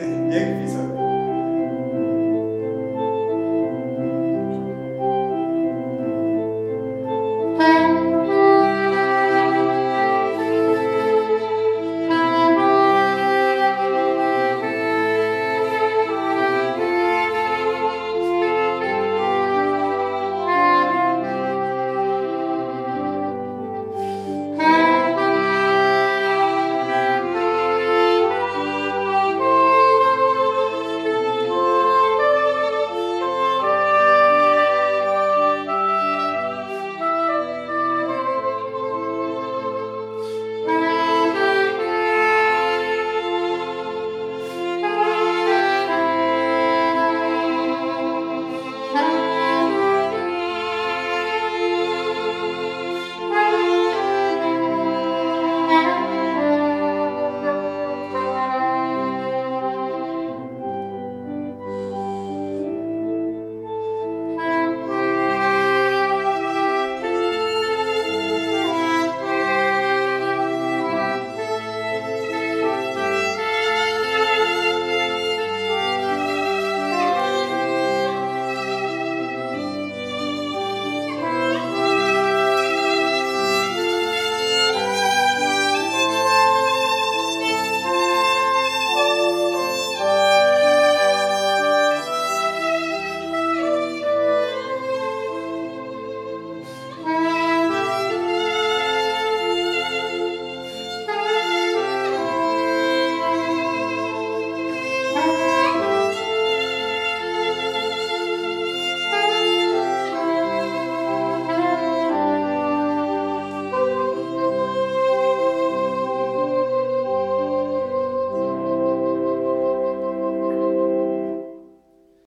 Irgendwie so.